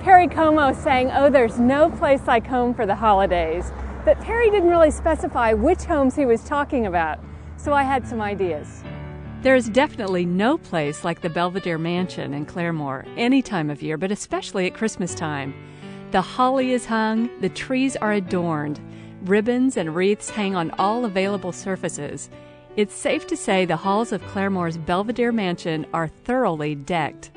Perry Como saying, Oh, there's no place like home for the holidays. But Perry didn't really specify which homes he was talking about, so I had some ideas. There is definitely no place like the Belvidere Mansion in Claremore any time of year, but especially at Christmas time. The holly is hung, the trees are adorned, ribbons and wreaths hang on all available surfaces. It's safe to say the halls of Claremore's Belvidere Mansion are thoroughly decked.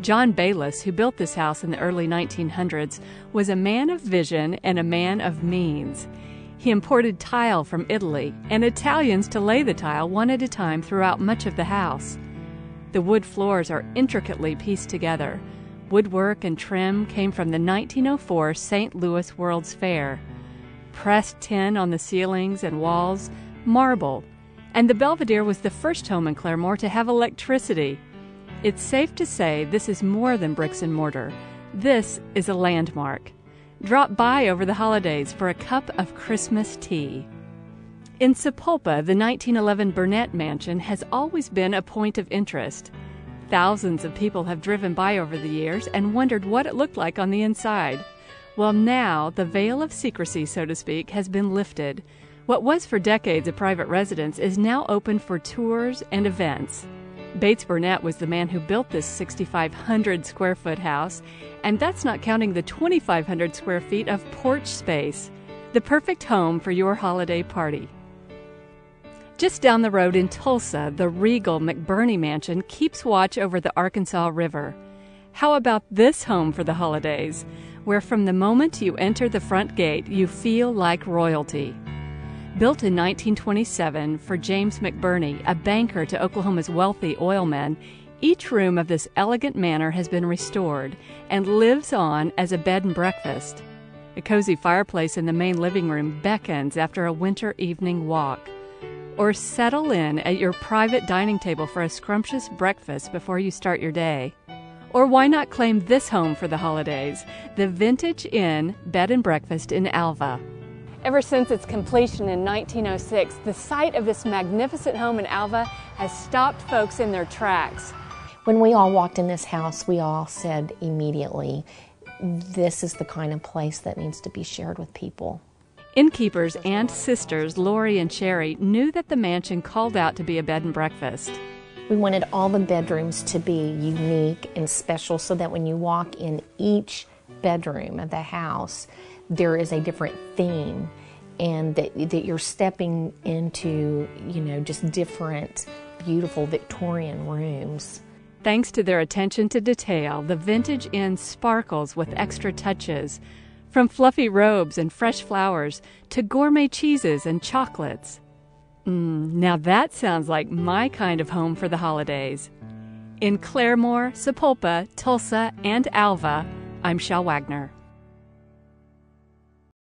John Bayliss, who built this house in the early 1900s, was a man of vision and a man of means. He imported tile from Italy and Italians to lay the tile one at a time throughout much of the house. The wood floors are intricately pieced together. Woodwork and trim came from the 1904 St. Louis World's Fair. Pressed tin on the ceilings and walls, marble, and the Belvidere was the first home in Claremore to have electricity. It's safe to say this is more than bricks and mortar. This is a landmark. Drop by over the holidays for a cup of Christmas tea. In Sapulpa, the 1911 Burnett Mansion has always been a point of interest. Thousands of people have driven by over the years and wondered what it looked like on the inside. Well, now the veil of secrecy, so to speak, has been lifted. What was for decades a private residence is now open for tours and events. Bates Burnett was the man who built this 6,500 square foot house, and that's not counting the 2,500 square feet of porch space. The perfect home for your holiday party. Just down the road in Tulsa, the regal McBirney Mansion keeps watch over the Arkansas River. How about this home for the holidays, where from the moment you enter the front gate, you feel like royalty? Built in 1927 for James McBirney, a banker to Oklahoma's wealthy oilmen, each room of this elegant manor has been restored and lives on as a bed and breakfast. A cozy fireplace in the main living room beckons after a winter evening walk. Or settle in at your private dining table for a scrumptious breakfast before you start your day. Or why not claim this home for the holidays, the Vintage Inn Bed and Breakfast in Alva? Ever since its completion in 1906, the sight of this magnificent home in Alva has stopped folks in their tracks. When we all walked in this house, we all said immediately, this is the kind of place that needs to be shared with people. Innkeepers and sisters Lori and Sherry knew that the mansion called out to be a bed and breakfast. We wanted all the bedrooms to be unique and special so that when you walk in each bedroom of the house, there is a different theme and that, that you're stepping into, you know, just different beautiful Victorian rooms. Thanks to their attention to detail, the Vintage Inn sparkles with extra touches, from fluffy robes and fresh flowers to gourmet cheeses and chocolates. Mm, now that sounds like my kind of home for the holidays. In Claremore, Sapulpa, Tulsa, and Alva, I'm Shel Wagner.